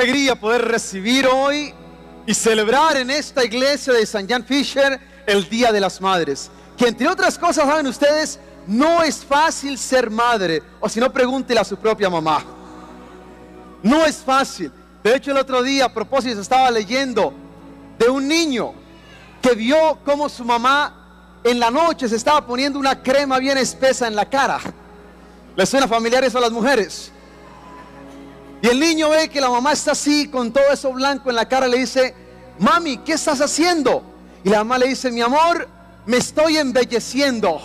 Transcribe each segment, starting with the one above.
Alegría poder recibir hoy y celebrar en esta iglesia de San Jan Fisher el Día de las Madres. Que entre otras cosas, saben ustedes, no es fácil ser madre. O si no, pregúntele a su propia mamá. No es fácil. De hecho, el otro día, a propósito, estaba leyendo de un niño que vio cómo su mamá en la noche se estaba poniendo una crema bien espesa en la cara. ¿Les suena familiar eso a las mujeres? Y el niño ve que la mamá está así con todo eso blanco en la cara. Le dice, mami, ¿qué estás haciendo? Y la mamá le dice, mi amor, me estoy embelleciendo.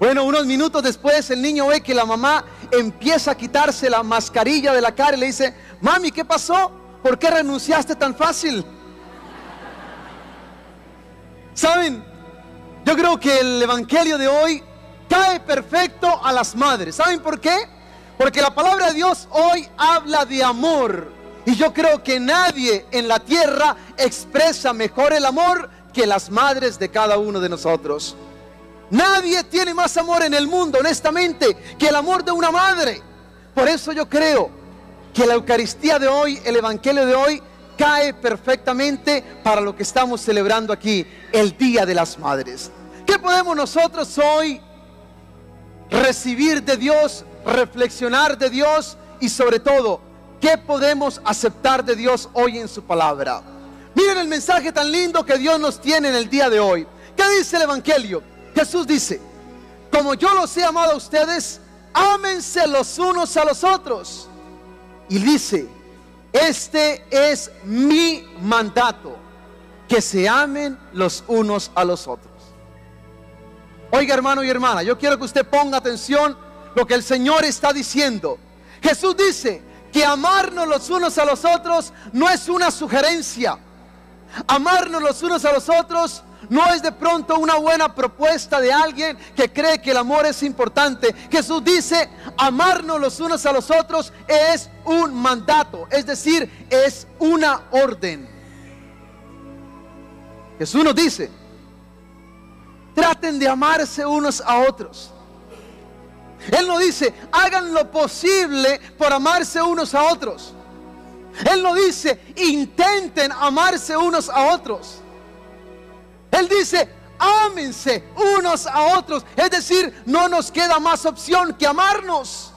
Bueno, unos minutos después el niño ve que la mamá empieza a quitarse la mascarilla de la cara y le dice, mami, ¿qué pasó? ¿Por qué renunciaste tan fácil? ¿Saben? Yo creo que el Evangelio de hoy cae perfecto a las madres. ¿Saben por qué? Porque la palabra de Dios hoy habla de amor. Y yo creo que nadie en la tierra expresa mejor el amor que las madres de cada uno de nosotros. Nadie tiene más amor en el mundo, honestamente, que el amor de una madre. Por eso yo creo que la Eucaristía de hoy, el Evangelio de hoy, cae perfectamente para lo que estamos celebrando aquí, el Día de las Madres. ¿Qué podemos nosotros hoy recibir de Dios reflexionar de Dios y sobre todo, ¿qué podemos aceptar de Dios hoy en su palabra? Miren el mensaje tan lindo que Dios nos tiene en el día de hoy. ¿Qué dice el Evangelio? Jesús dice, como yo los he amado a ustedes, ámense los unos a los otros. Y dice, este es mi mandato, que se amen los unos a los otros. Oiga hermano y hermana, yo quiero que usted ponga atención lo que el Señor está diciendo. Jesús dice que amarnos los unos a los otros no es una sugerencia. Amarnos los unos a los otros no es de pronto una buena propuesta de alguien que cree que el amor es importante. Jesús dice, amarnos los unos a los otros es un mandato, es decir, es una orden. Jesús nos dice, traten de amarse unos a otros. Él no dice, hagan lo posible por amarse unos a otros. Él no dice, intenten amarse unos a otros. Él dice, ámense unos a otros. Es decir, no nos queda más opción que amarnos.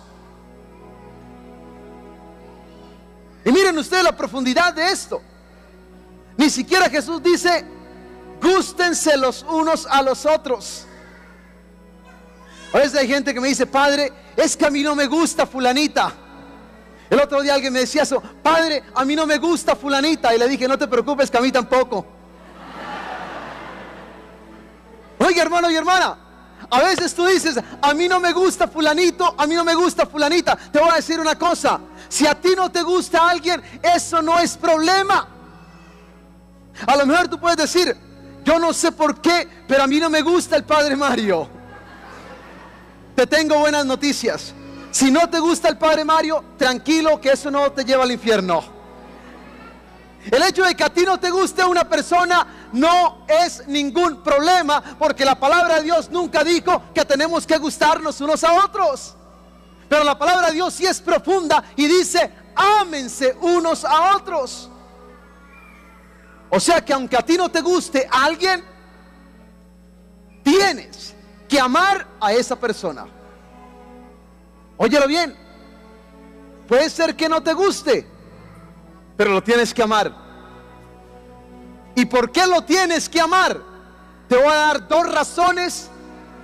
Y miren ustedes la profundidad de esto. Ni siquiera Jesús dice, gústense los unos a los otros. A veces hay gente que me dice, Padre, es que a mí no me gusta fulanita. El otro día alguien me decía eso, Padre, a mí no me gusta fulanita. Y le dije, no te preocupes, que a mí tampoco. Oiga, hermano y hermana, a veces tú dices, a mí no me gusta fulanito, a mí no me gusta fulanita. Te voy a decir una cosa, si a ti no te gusta alguien, eso no es problema. A lo mejor tú puedes decir, yo no sé por qué, pero a mí no me gusta el Padre Mario. Te tengo buenas noticias. Si no te gusta el Padre Mario, tranquilo que eso no te lleva al infierno. El hecho de que a ti no te guste una persona no es ningún problema, porque la palabra de Dios nunca dijo que tenemos que gustarnos unos a otros. Pero la palabra de Dios sí es profunda y dice, ámense unos a otros. O sea que aunque a ti no te guste alguien, tienes que amar a esa persona. Óyelo bien. Puede ser que no te guste, pero lo tienes que amar. ¿Y por qué lo tienes que amar? Te voy a dar dos razones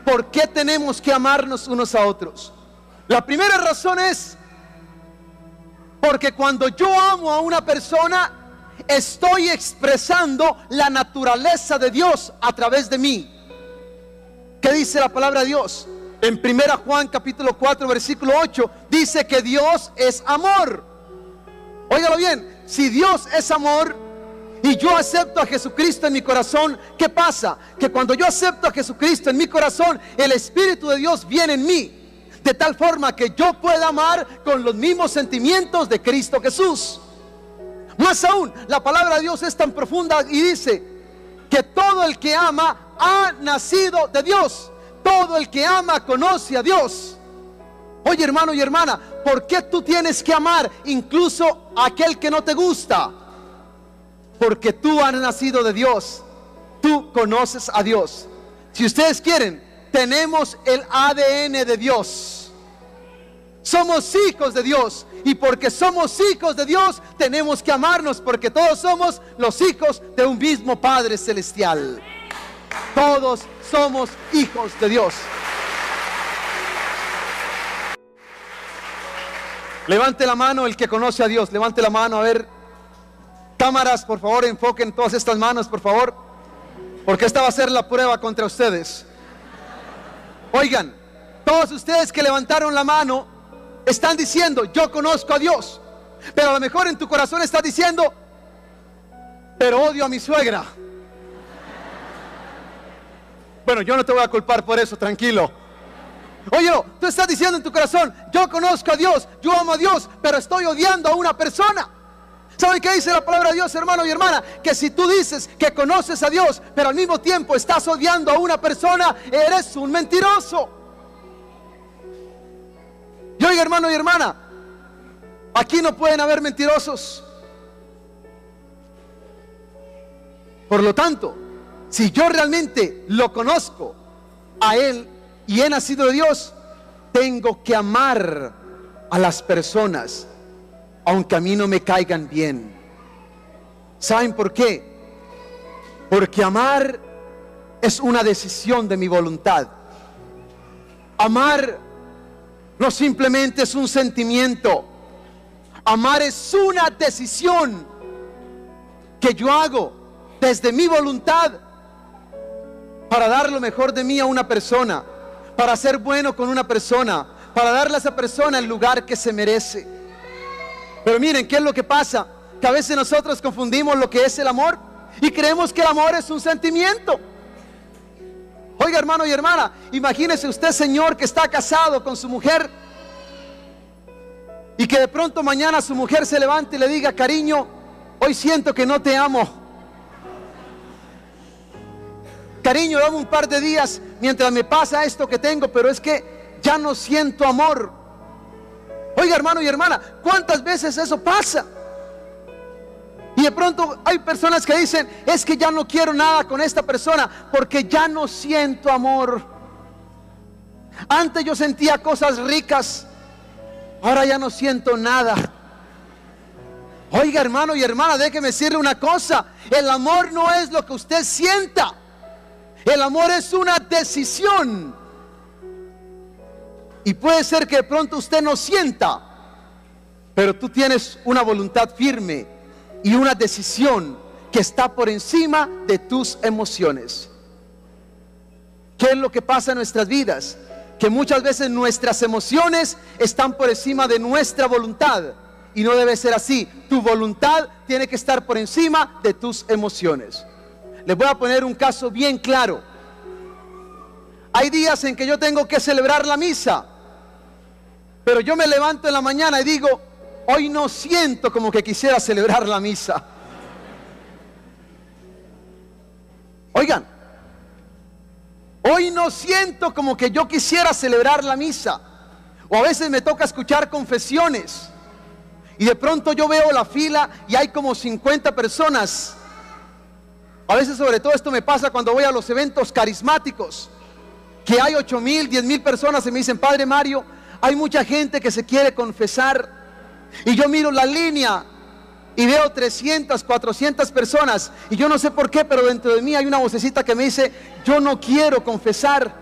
por qué tenemos que amarnos unos a otros. La primera razón es porque cuando yo amo a una persona, estoy expresando la naturaleza de Dios a través de mí. ¿Qué dice la palabra de Dios? En 1 Juan capítulo 4 versículo 8 dice que Dios es amor. Óigalo bien, si Dios es amor y yo acepto a Jesucristo en mi corazón, ¿qué pasa? Que cuando yo acepto a Jesucristo en mi corazón, el Espíritu de Dios viene en mí. De tal forma que yo pueda amar con los mismos sentimientos de Cristo Jesús. Más aún, la palabra de Dios es tan profunda y dice que todo el que ama ha nacido de Dios. Todo el que ama conoce a Dios. Oye hermano y hermana, ¿por qué tú tienes que amar incluso a aquel que no te gusta? Porque tú has nacido de Dios, tú conoces a Dios. Si ustedes quieren, tenemos el ADN de Dios. Somos hijos de Dios. Y porque somos hijos de Dios, tenemos que amarnos porque todos somos los hijos de un mismo Padre Celestial. Todos somos hijos de Dios. Levante la mano el que conoce a Dios. Levante la mano a ver. Cámaras, por favor, enfoquen todas estas manos, por favor. Porque esta va a ser la prueba contra ustedes. Oigan, todos ustedes que levantaron la mano están diciendo, yo conozco a Dios. Pero a lo mejor en tu corazón está diciendo, pero odio a mi suegra. Bueno, yo no te voy a culpar por eso, tranquilo. Oye, tú estás diciendo en tu corazón, yo conozco a Dios, yo amo a Dios, pero estoy odiando a una persona. ¿Saben qué dice la palabra de Dios, hermano y hermana? Que si tú dices que conoces a Dios, pero al mismo tiempo estás odiando a una persona, eres un mentiroso. Y oiga, hermano y hermana, aquí no pueden haber mentirosos. Por lo tanto, si yo realmente lo conozco a Él y he nacido de Dios, tengo que amar a las personas, aunque a mí no me caigan bien. ¿Saben por qué? Porque amar es una decisión de mi voluntad. Amar no simplemente es un sentimiento. Amar es una decisión que yo hago desde mi voluntad para dar lo mejor de mí a una persona, para ser bueno con una persona, para darle a esa persona el lugar que se merece. Pero miren, ¿qué es lo que pasa? Que a veces nosotros confundimos lo que es el amor y creemos que el amor es un sentimiento. Oiga hermano y hermana, imagínese usted señor que está casado con su mujer y que de pronto mañana su mujer se levante y le diga, cariño, hoy siento que no te amo. Cariño, dame un par de días mientras me pasa esto que tengo, pero es que ya no siento amor. Oiga, hermano y hermana, ¿cuántas veces eso pasa? Y de pronto hay personas que dicen, es que ya no quiero nada con esta persona porque ya no siento amor. Antes yo sentía cosas ricas, ahora ya no siento nada. Oiga, hermano y hermana, déjeme decirle una cosa, el amor no es lo que usted sienta. El amor es una decisión. Y puede ser que de pronto usted no sienta, pero tú tienes una voluntad firme y una decisión que está por encima de tus emociones. ¿Qué es lo que pasa en nuestras vidas? Que muchas veces nuestras emociones están por encima de nuestra voluntad. Y no debe ser así. Tu voluntad tiene que estar por encima de tus emociones. Les voy a poner un caso bien claro. Hay días en que yo tengo que celebrar la misa, pero yo me levanto en la mañana y digo, hoy no siento como que quisiera celebrar la misa. Oigan, hoy no siento como que yo quisiera celebrar la misa. O a veces me toca escuchar confesiones. Y de pronto yo veo la fila y hay como 50 personas a veces sobre todo esto me pasa cuando voy a los eventos carismáticos, que hay 8 mil, 10 mil personas y me dicen, Padre Mario, hay mucha gente que se quiere confesar. Y yo miro la línea y veo 300, 400 personas. Y yo no sé por qué, pero dentro de mí hay una vocecita que me dice, yo no quiero confesar.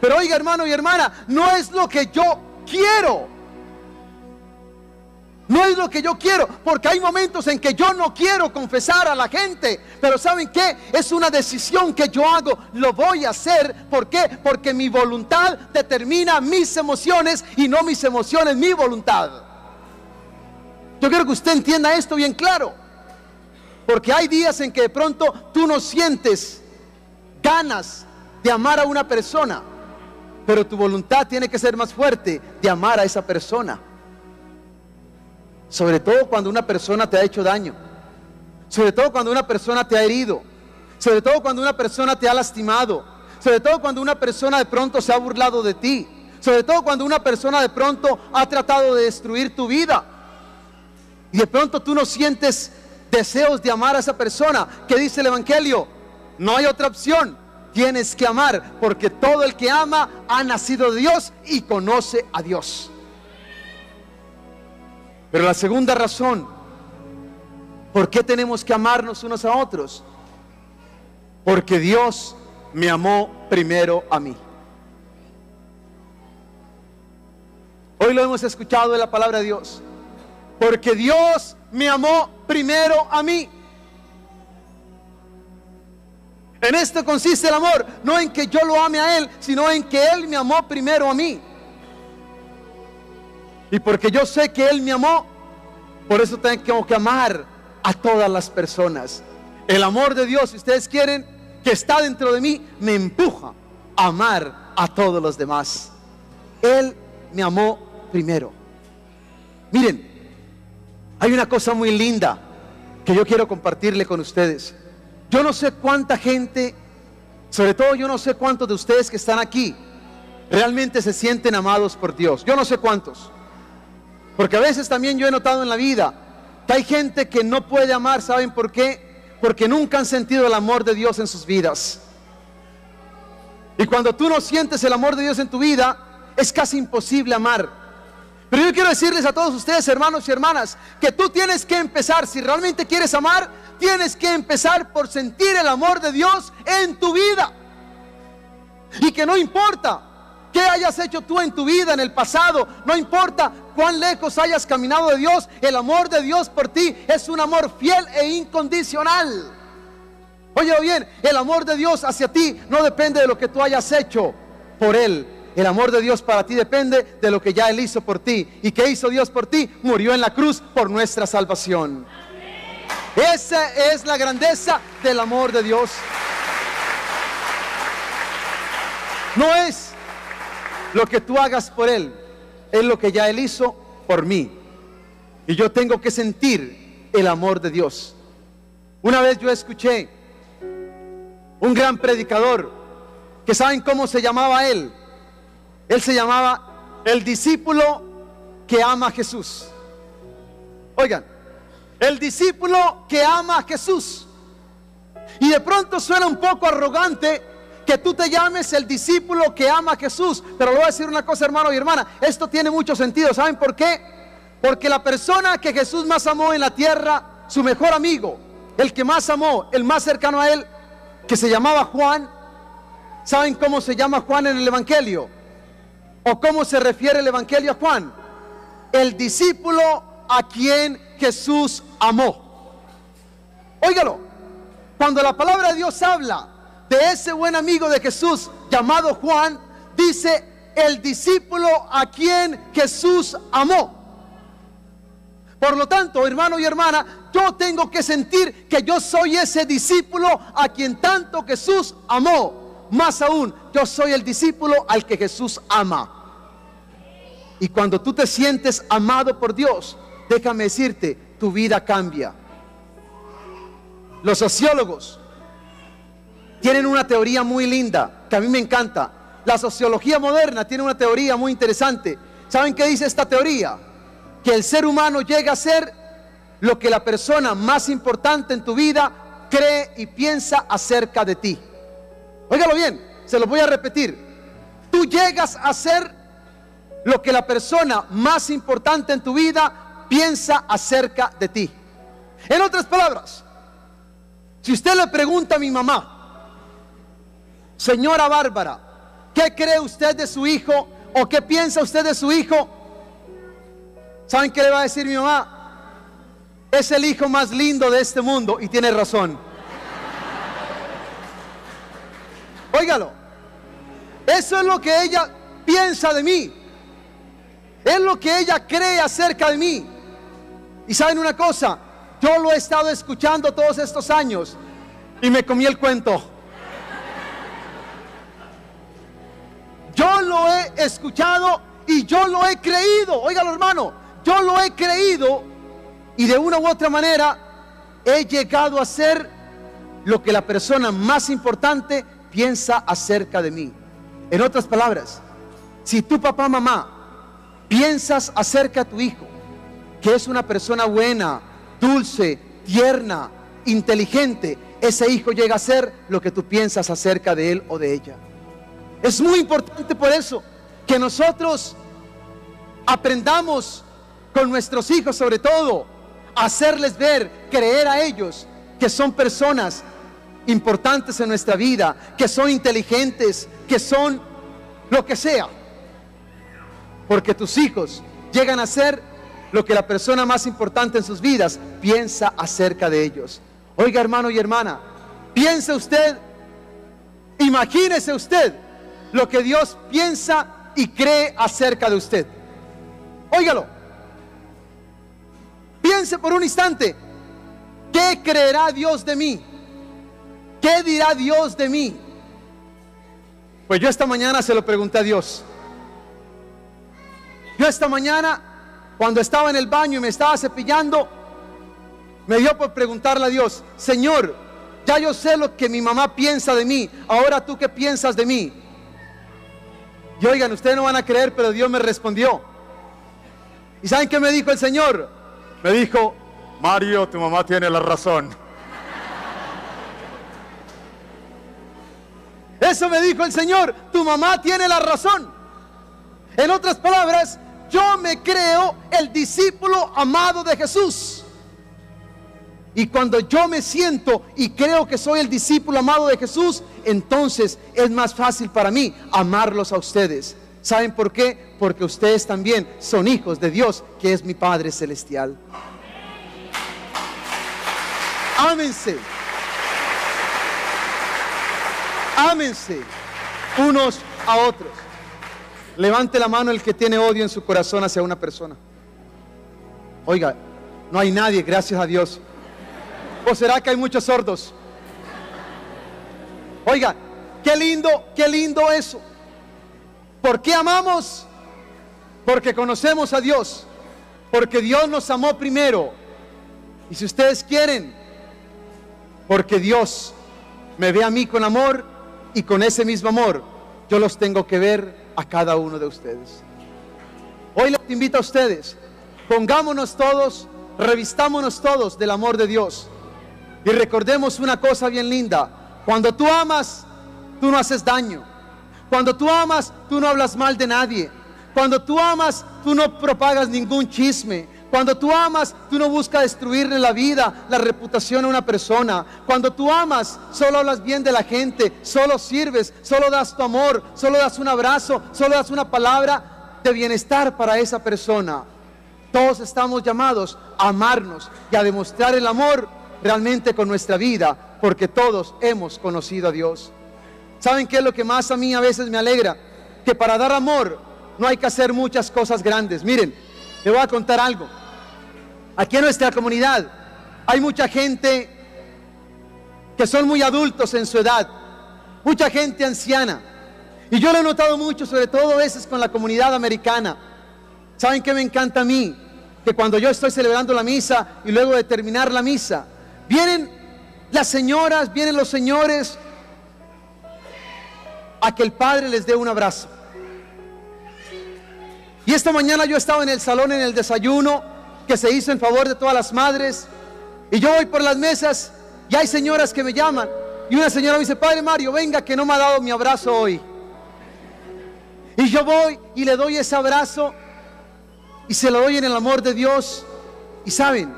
Pero oiga hermano y hermana, no es lo que yo quiero. No es lo que yo quiero, porque hay momentos en que yo no quiero confesar a la gente, pero ¿saben qué? Es una decisión que yo hago, lo voy a hacer. ¿Por qué? Porque mi voluntad determina mis emociones y no mis emociones, mi voluntad. Yo quiero que usted entienda esto bien claro, porque hay días en que de pronto tú no sientes ganas de amar a una persona, pero tu voluntad tiene que ser más fuerte de amar a esa persona. Sobre todo cuando una persona te ha hecho daño. Sobre todo cuando una persona te ha herido. Sobre todo cuando una persona te ha lastimado. Sobre todo cuando una persona de pronto se ha burlado de ti. Sobre todo cuando una persona de pronto ha tratado de destruir tu vida. Y de pronto tú no sientes deseos de amar a esa persona. ¿Qué dice el Evangelio? No hay otra opción. Tienes que amar porque todo el que ama ha nacido de Dios y conoce a Dios. Pero la segunda razón, ¿por qué tenemos que amarnos unos a otros? Porque Dios me amó primero a mí. Hoy lo hemos escuchado en la palabra de Dios. Porque Dios me amó primero a mí. En esto consiste el amor, no en que yo lo ame a Él, sino en que Él me amó primero a mí. Y porque yo sé que Él me amó, por eso tengo que amar a todas las personas. El amor de Dios, si ustedes quieren, que está dentro de mí, me empuja a amar a todos los demás. Él me amó primero. Miren, hay una cosa muy linda que yo quiero compartirle con ustedes. Yo no sé cuánta gente, sobre todo yo no sé cuántos de ustedes que están aquí, realmente se sienten amados por Dios. Yo no sé cuántos. Porque a veces también yo he notado en la vida que hay gente que no puede amar, ¿saben por qué? Porque nunca han sentido el amor de Dios en sus vidas. Y cuando tú no sientes el amor de Dios en tu vida, es casi imposible amar. Pero yo quiero decirles a todos ustedes, hermanos y hermanas, que tú tienes que empezar, si realmente quieres amar, tienes que empezar por sentir el amor de Dios en tu vida. Y que no importa qué hayas hecho tú en tu vida en el pasado, no importa cuán lejos hayas caminado de Dios, el amor de Dios por ti es un amor fiel e incondicional. Oye bien, el amor de Dios hacia ti no depende de lo que tú hayas hecho por Él, el amor de Dios para ti depende de lo que ya Él hizo por ti. ¿Y qué hizo Dios por ti? Murió en la cruz por nuestra salvación. Esa es la grandeza del amor de Dios. No es lo que tú hagas por Él, es lo que ya Él hizo por mí. Y yo tengo que sentir el amor de Dios. Una vez yo escuché un gran predicador que saben cómo se llamaba él. Él se llamaba el discípulo que ama a Jesús. Oigan, el discípulo que ama a Jesús. Y de pronto suena un poco arrogante que tú te llames el discípulo que ama a Jesús. Pero le voy a decir una cosa, hermano y hermana. Esto tiene mucho sentido. ¿Saben por qué? Porque la persona que Jesús más amó en la tierra, su mejor amigo, el que más amó, el más cercano a él, que se llamaba Juan. ¿Saben cómo se llama Juan en el Evangelio? ¿O cómo se refiere el Evangelio a Juan? El discípulo a quien Jesús amó. Óigalo, cuando la palabra de Dios habla de ese buen amigo de Jesús llamado Juan, dice el discípulo a quien Jesús amó. Por lo tanto, hermano y hermana, yo tengo que sentir que yo soy ese discípulo a quien tanto Jesús amó. Más aún, yo soy el discípulo al que Jesús ama. Y cuando tú te sientes amado por Dios, déjame decirte, tu vida cambia. Los sociólogos tienen una teoría muy linda, que a mí me encanta. La sociología moderna tiene una teoría muy interesante. ¿Saben qué dice esta teoría? Que el ser humano llega a ser lo que la persona más importante en tu vida cree y piensa acerca de ti. Óigalo bien, se lo voy a repetir. Tú llegas a ser lo que la persona más importante en tu vida piensa acerca de ti. En otras palabras, si usted le pregunta a mi mamá, señora Bárbara, ¿qué cree usted de su hijo o qué piensa usted de su hijo? ¿Saben qué le va a decir mi mamá? Es el hijo más lindo de este mundo y tiene razón. Óigalo. Eso es lo que ella piensa de mí. Es lo que ella cree acerca de mí. Y saben una cosa, yo lo he estado escuchando todos estos años y me comí el cuento. Yo lo he escuchado y yo lo he creído. Óigalo hermano, yo lo he creído y de una u otra manera he llegado a ser lo que la persona más importante piensa acerca de mí. En otras palabras, Si tu papá, mamá, piensas acerca de tu hijo, que es una persona buena, dulce, tierna, inteligente, ese hijo llega a ser lo que tú piensas acerca de él o de ella. Es muy importante por eso que nosotros aprendamos con nuestros hijos sobre todo, a hacerles ver, creer a ellos que son personas importantes en nuestra vida, que son inteligentes, que son lo que sea. Porque tus hijos llegan a ser lo que la persona más importante en sus vidas piensa acerca de ellos. Oiga hermano y hermana, piense usted, imagínese usted lo que Dios piensa y cree acerca de usted. Óigalo. Piense por un instante, ¿qué creerá Dios de mí? ¿Qué dirá Dios de mí? Pues yo esta mañana se lo pregunté a Dios. Yo esta mañana, cuando estaba en el baño y me estaba cepillando, me dio por preguntarle a Dios, Señor, ya yo sé lo que mi mamá piensa de mí, ahora tú qué piensas de mí. Y oigan, ustedes no van a creer, pero Dios me respondió. ¿Y saben qué me dijo el Señor? Me dijo, Mario, tu mamá tiene la razón. Eso me dijo el Señor, tu mamá tiene la razón. En otras palabras, yo me creo el discípulo amado de Jesús. Y cuando yo me siento y creo que soy el discípulo amado de Jesús, entonces es más fácil para mí amarlos a ustedes. ¿Saben por qué? Porque ustedes también son hijos de Dios, que es mi Padre Celestial. Ámense. Ámense unos a otros. Levante la mano el que tiene odio en su corazón hacia una persona. Oiga, no hay nadie, gracias a Dios. ¿O será que hay muchos sordos? Oiga, qué lindo, qué lindo eso. ¿Por qué amamos? Porque conocemos a Dios. Porque Dios nos amó primero. Y si ustedes quieren, porque Dios me ve a mí con amor y con ese mismo amor, yo los tengo que ver a cada uno de ustedes. Hoy les invito a ustedes, pongámonos todos, revistámonos todos del amor de Dios. Y recordemos una cosa bien linda. Cuando tú amas, tú no haces daño. Cuando tú amas, tú no hablas mal de nadie. Cuando tú amas, tú no propagas ningún chisme. Cuando tú amas, tú no buscas destruirle la vida, la reputación a una persona. Cuando tú amas, solo hablas bien de la gente, solo sirves, solo das tu amor, solo das un abrazo, solo das una palabra de bienestar para esa persona. Todos estamos llamados a amarnos y a demostrar el amor realmente con nuestra vida, porque todos hemos conocido a Dios. ¿Saben qué es lo que más a mí a veces me alegra? Que para dar amor no hay que hacer muchas cosas grandes. Miren, le voy a contar algo. Aquí en nuestra comunidad hay mucha gente que son muy adultos en su edad, mucha gente anciana. Y yo lo he notado mucho, sobre todo a veces con la comunidad americana. ¿Saben qué me encanta a mí? Que cuando yo estoy celebrando la misa y luego de terminar la misa, Vienen las señoras, vienen los señores a que el Padre les dé un abrazo. Y esta mañana yo estaba en el salón en el desayuno que se hizo en favor de todas las madres. Y yo voy por las mesas y hay señoras que me llaman. Y una señora me dice, Padre Mario, venga que no me ha dado mi abrazo hoy. Y yo voy y le doy ese abrazo y se lo doy en el amor de Dios. Y saben,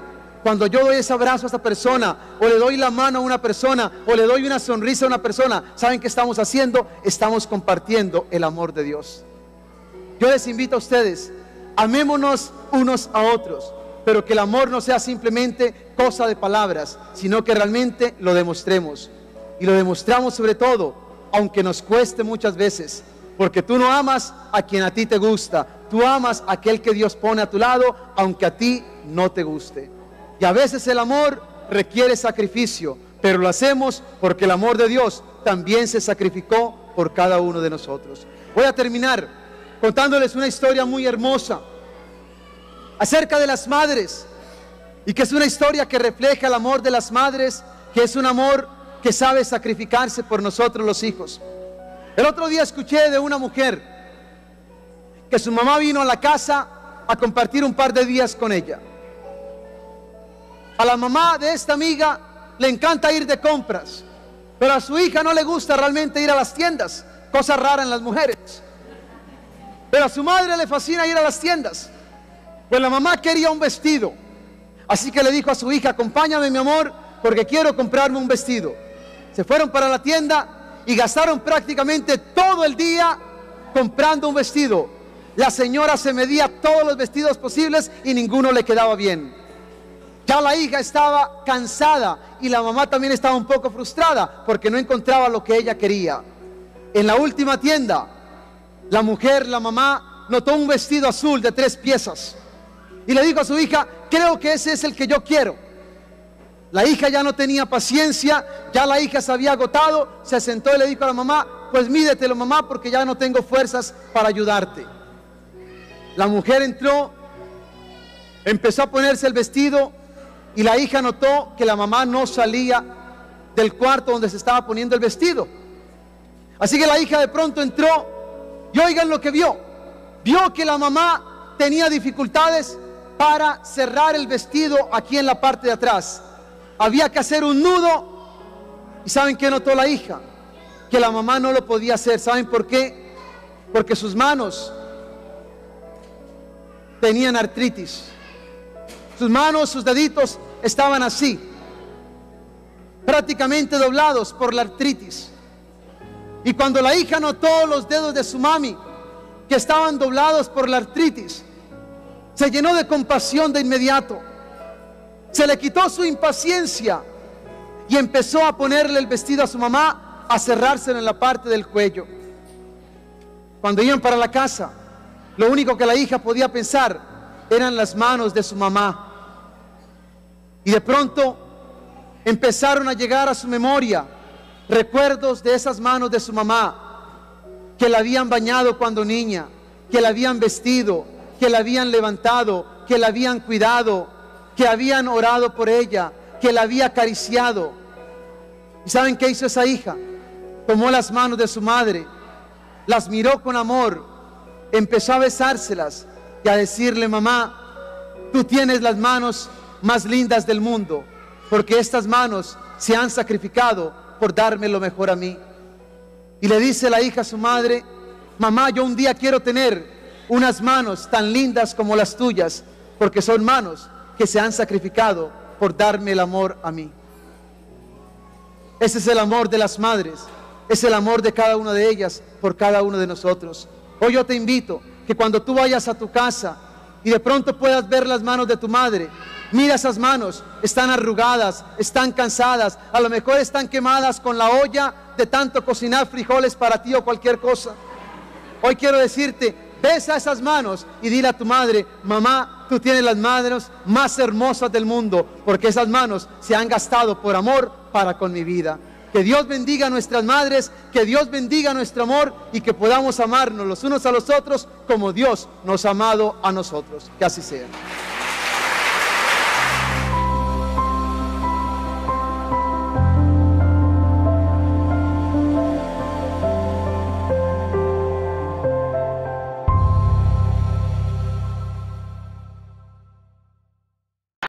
cuando yo doy ese abrazo a esta persona, o le doy la mano a una persona, o le doy una sonrisa a una persona, ¿saben qué estamos haciendo? Estamos compartiendo el amor de Dios. Yo les invito a ustedes, amémonos unos a otros, pero que el amor no sea simplemente cosa de palabras, sino que realmente lo demostremos. Y lo demostramos sobre todo, aunque nos cueste muchas veces, porque tú no amas a quien a ti te gusta, tú amas a aquel que Dios pone a tu lado, aunque a ti no te guste. Y a veces el amor requiere sacrificio, pero lo hacemos porque el amor de Dios también se sacrificó por cada uno de nosotros. Voy a terminar contándoles una historia muy hermosa acerca de las madres y que es una historia que refleja el amor de las madres, que es un amor que sabe sacrificarse por nosotros los hijos. El otro día escuché de una mujer que su mamá vino a la casa a compartir un par de días con ella. A la mamá de esta amiga le encanta ir de compras, pero a su hija no le gusta realmente ir a las tiendas, cosa rara en las mujeres. Pero a su madre le fascina ir a las tiendas. Pues la mamá quería un vestido. Así que le dijo a su hija, acompáñame mi amor, porque quiero comprarme un vestido. Se fueron para la tienda y gastaron prácticamente todo el día comprando un vestido. La señora se medía todos los vestidos posibles y ninguno le quedaba bien. La hija estaba cansada y la mamá también estaba un poco frustrada porque no encontraba lo que ella quería. En la última tienda, la mujer, la mamá, notó un vestido azul de tres piezas y le dijo a su hija, creo que ese es el que yo quiero. La hija ya no tenía paciencia, ya la hija se había agotado, se sentó y le dijo a la mamá, pues mídetelo mamá porque ya no tengo fuerzas para ayudarte. La mujer entró, empezó a ponerse el vestido y la hija notó que la mamá no salía del cuarto donde se estaba poniendo el vestido. Así que la hija de pronto entró y oigan lo que vio. Vio que la mamá tenía dificultades para cerrar el vestido aquí en la parte de atrás. Había que hacer un nudo. ¿Y saben qué notó la hija? Que la mamá no lo podía hacer. ¿Saben por qué? Porque sus manos tenían artritis. Sus manos, sus deditos estaban así, prácticamente doblados por la artritis. Y cuando la hija notó los dedos de su mami que estaban doblados por la artritis, se llenó de compasión de inmediato. Se le quitó su impaciencia y empezó a ponerle el vestido a su mamá, a cerrárselo en la parte del cuello. Cuando iban para la casa, lo único que la hija podía pensar eran las manos de su mamá. Y de pronto empezaron a llegar a su memoria recuerdos de esas manos de su mamá que la habían bañado cuando niña, que la habían vestido, que la habían levantado, que la habían cuidado, que habían orado por ella, que la había acariciado. ¿Y saben qué hizo esa hija? Tomó las manos de su madre, las miró con amor empezó a besárselas y a decirle, mamá, tú tienes las manos más lindas del mundo, porque estas manos se han sacrificado por darme lo mejor a mí. Y le dice la hija a su madre, mamá, yo un día quiero tener unas manos tan lindas como las tuyas, porque son manos que se han sacrificado por darme el amor a mí. Ese es el amor de las madres, es el amor de cada una de ellas por cada uno de nosotros. Hoy yo te invito que cuando tú vayas a tu casa y de pronto puedas ver las manos de tu madre, mira esas manos, están arrugadas, están cansadas, a lo mejor están quemadas con la olla de tanto cocinar frijoles para ti o cualquier cosa. Hoy quiero decirte, besa esas manos y dile a tu madre, mamá, tú tienes las manos más hermosas del mundo, porque esas manos se han gastado por amor para con mi vida. Que Dios bendiga a nuestras madres, que Dios bendiga nuestro amor y que podamos amarnos los unos a los otros como Dios nos ha amado a nosotros. Que así sea.